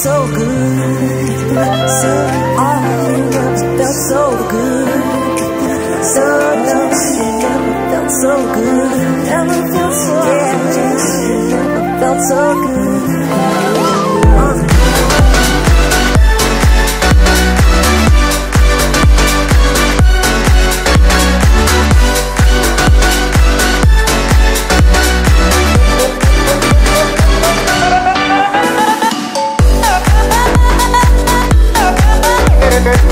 so good, so I felt so good, so I felt so good, never felt so good, never felt so good. Thank